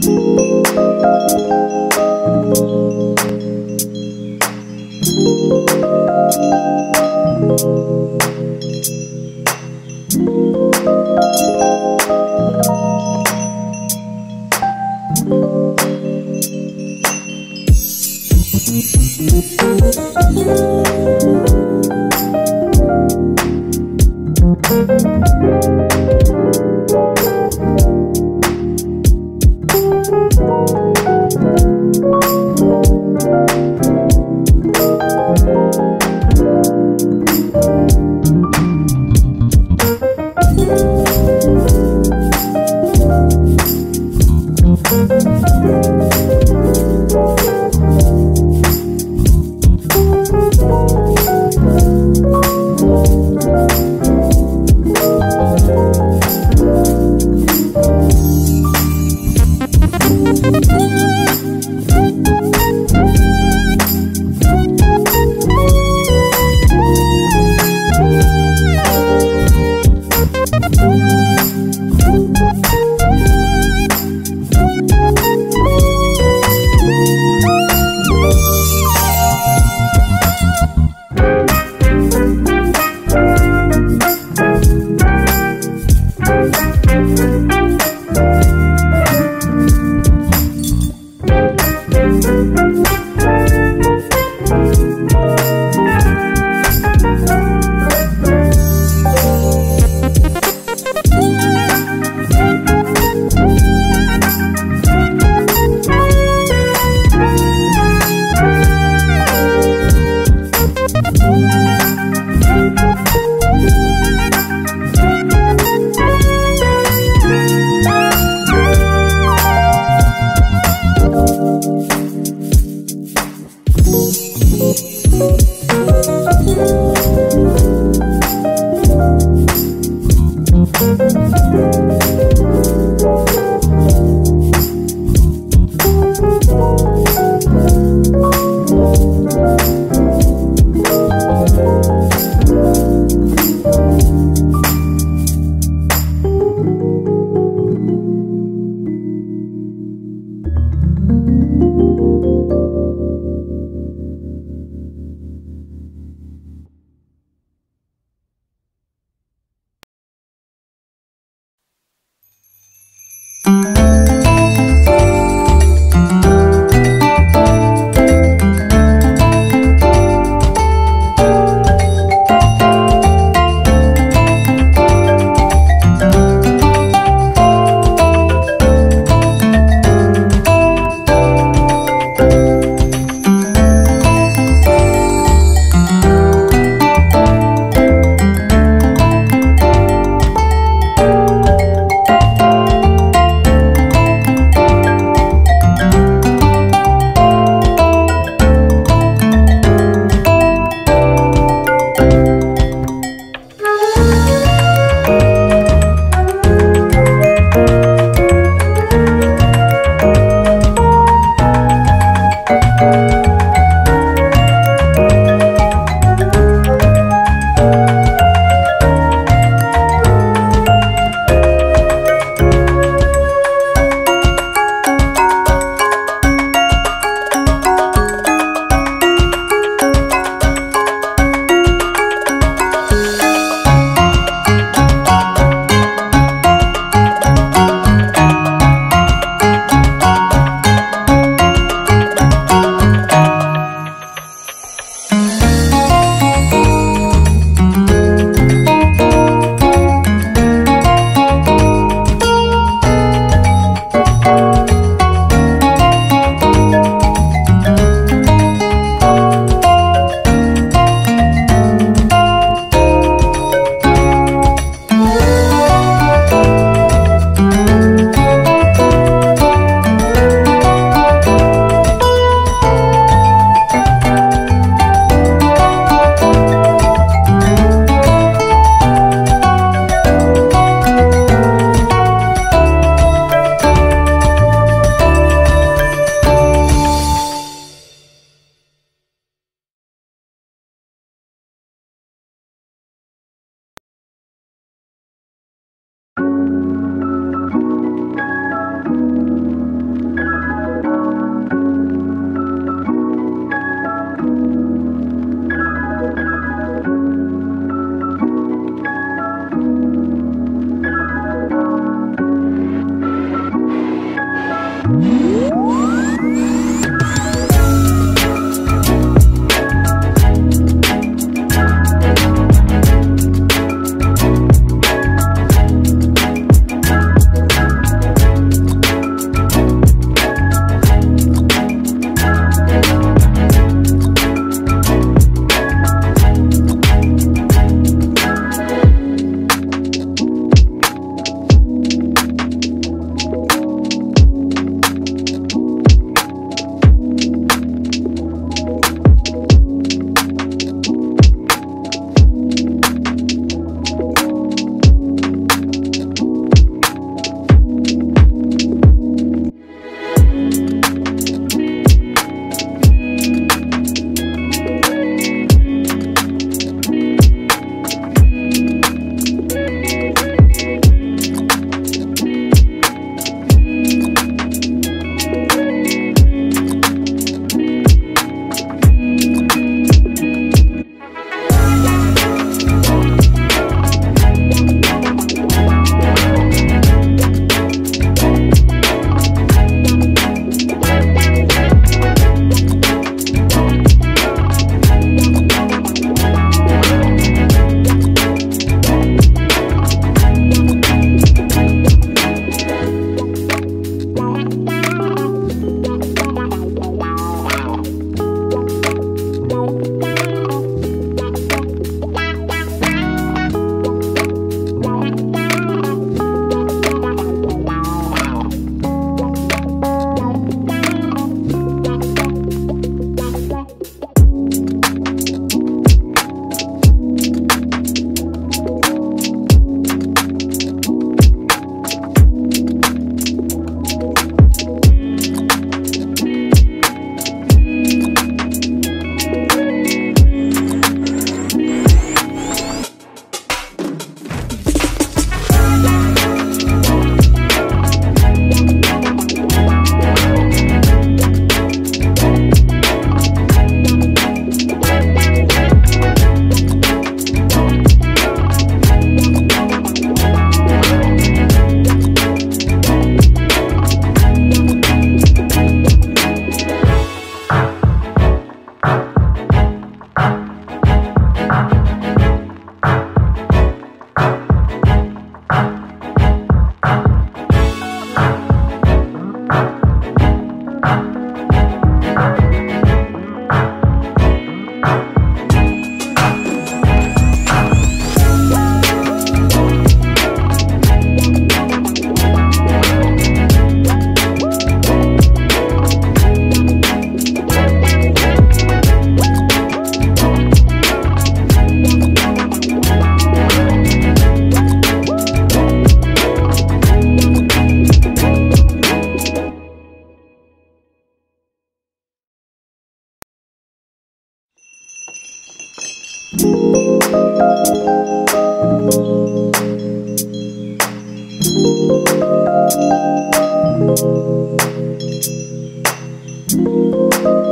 Thank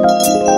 Thank you.